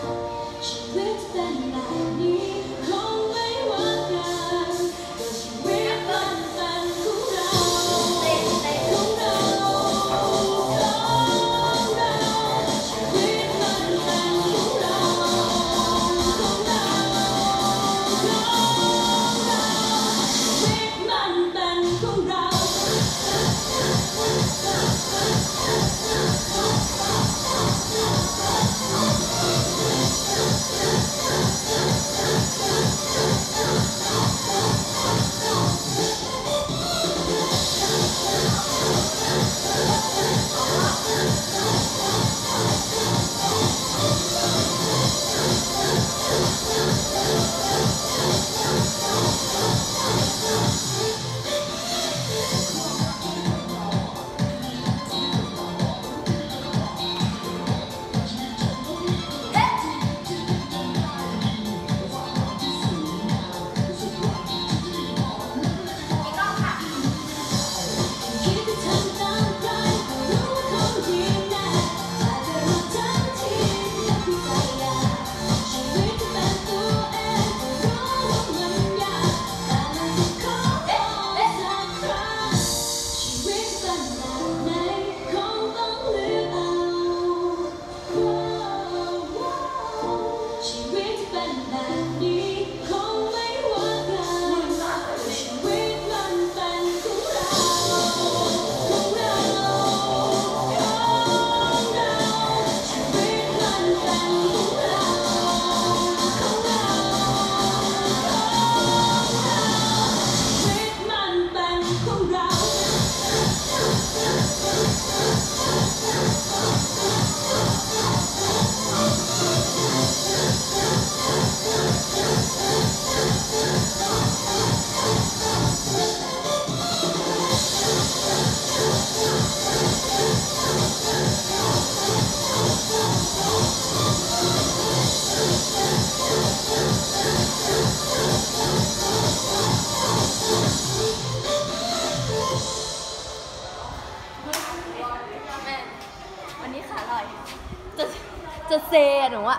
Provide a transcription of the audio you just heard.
She breaks the จะเซหนูอะ